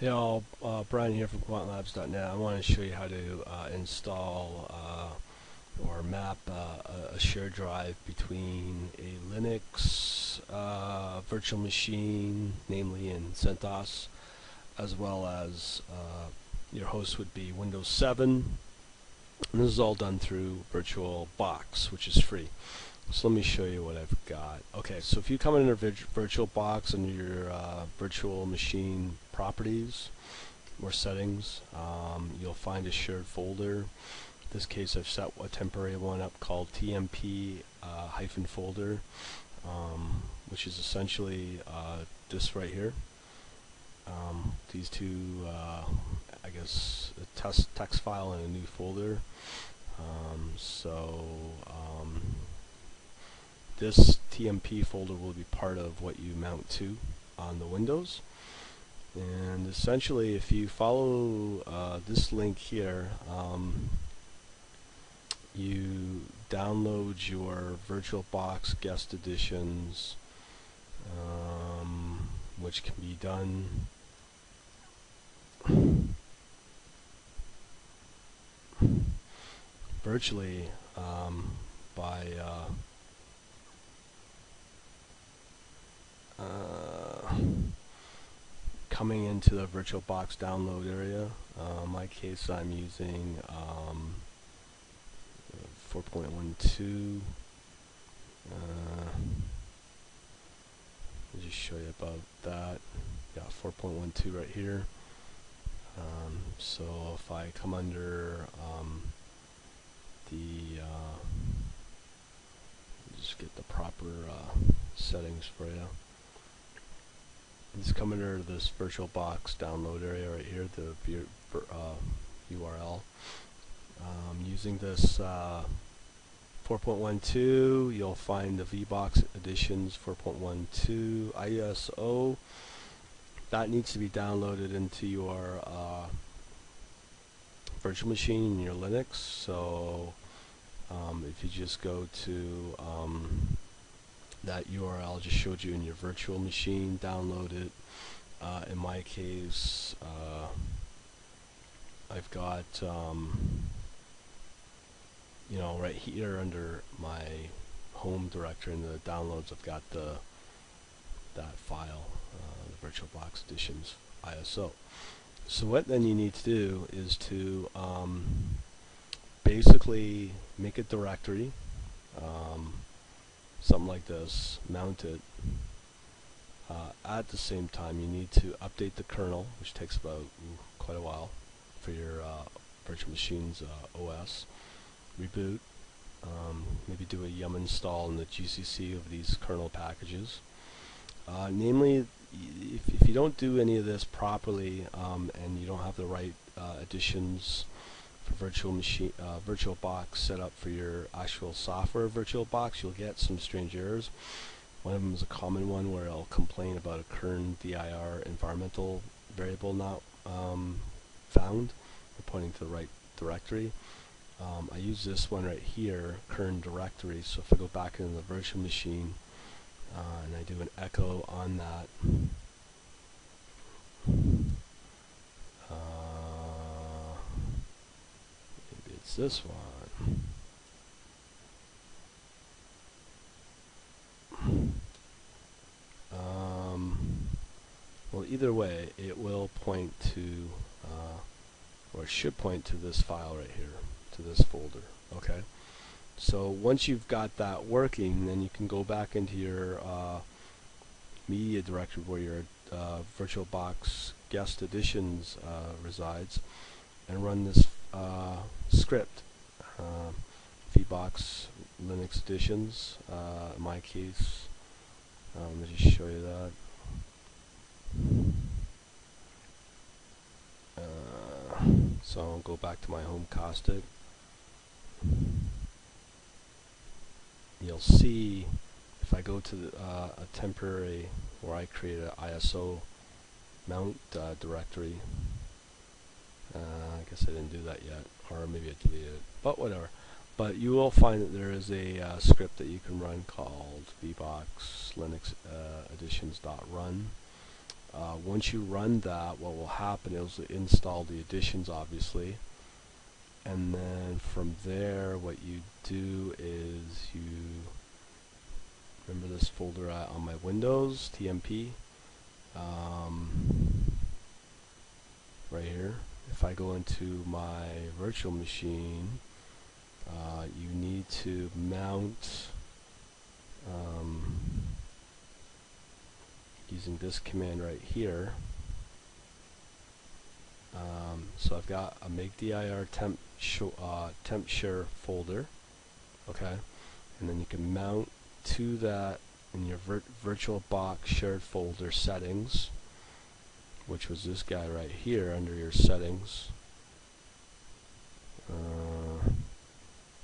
Hey all, uh, Brian here from quantlabs.net. I want to show you how to uh, install uh, or map uh, a shared drive between a Linux uh, virtual machine, namely in CentOS, as well as uh, your host would be Windows 7. And this is all done through VirtualBox, which is free. So let me show you what I've got. Okay, so if you come into VirtualBox under your uh, virtual machine properties or settings, um, you'll find a shared folder. In this case, I've set a temporary one up called TMP uh, hyphen folder, um, which is essentially uh, this right here. Um, these two, uh, I guess, a test text file and a new folder. Um, so um, this TMP folder will be part of what you mount to on the Windows. And essentially, if you follow uh, this link here, um, you download your VirtualBox Guest Additions, um, which can be done virtually um, by uh, uh, coming into the VirtualBox download area. Uh, in my case, I'm using um, 4.12. Uh, me just show you about that. Got 4.12 right here. Um, so if I come under um, the, uh, just get the proper uh, settings for you. Just come under this VirtualBox download area right here, the uh, URL. Um, using this uh, 4.12, you'll find the VBox Additions 4.12 ISO. That needs to be downloaded into your uh, virtual machine in your Linux. So um, if you just go to um, that URL just showed you in your virtual machine, download it. Uh, in my case, uh, I've got, um, you know, right here under my home directory in the downloads, I've got the that file, uh, the VirtualBox Additions ISO. So what then you need to do is to um, basically make a directory. Um, something like this, mount it. Uh, at the same time, you need to update the kernel, which takes about ooh, quite a while for your uh, virtual machine's uh, OS. Reboot, um, maybe do a yum install in the GCC of these kernel packages. Uh, namely, if, if you don't do any of this properly um, and you don't have the right uh, additions virtual machine uh, VirtualBox set up for your actual software VirtualBox, you'll get some strange errors. One of them is a common one where it'll complain about a kern dir environmental variable not um, found, pointing to the right directory. Um, I use this one right here, kern directory, so if I go back into the virtual machine uh, and I do an echo on that, this one? Um, well, either way, it will point to, uh, or should point to this file right here, to this folder, okay? So once you've got that working, then you can go back into your uh, media directory where your uh, VirtualBox Guest Additions uh, resides and run this uh, script. Uh, VBox Linux Additions. Uh, in my case, um, let me just show you that. Uh, so I'll go back to my home caustic. You'll see if I go to the, uh, a temporary where I create an ISO mount uh, directory uh, I guess I didn't do that yet, or maybe I deleted it, but whatever. But you will find that there is a uh, script that you can run called vbox linux uh. Uh, once you run that, what will happen is install the additions, obviously. And then from there, what you do is you remember this folder on my Windows, TMP, um, right here. If I go into my virtual machine, uh, you need to mount um, using this command right here. Um, so I've got a makedir temp uh, temp share folder, okay, and then you can mount to that in your vir VirtualBox shared folder settings, which was this guy right here under your settings. Uh,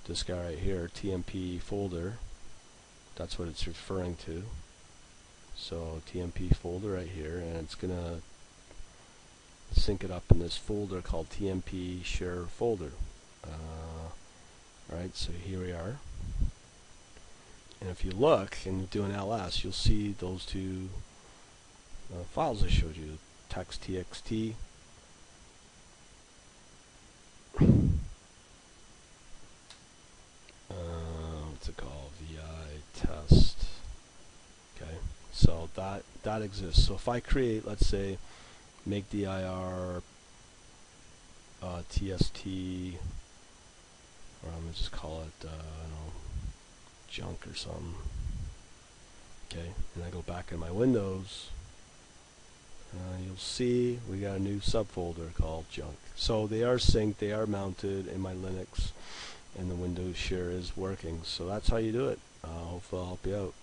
this guy right here, TMP folder, that's what it's referring to. So TMP folder right here, and it's gonna sync it up in this folder called TMP share folder. Uh, Alright, so here we are. And if you look and do an ls, you'll see those two uh, files I showed you, text txt. Uh, what's it called? vi test. Okay, so that that exists. So if I create, let's say, make dir uh, tst, or I'm gonna just call it, uh, know, junk or something. Okay, and I go back in my Windows, uh, you'll see we got a new subfolder called junk. So they are synced, they are mounted in my Linux, and the Windows share is working. So that's how you do it. Uh, hopefully I'll help you out.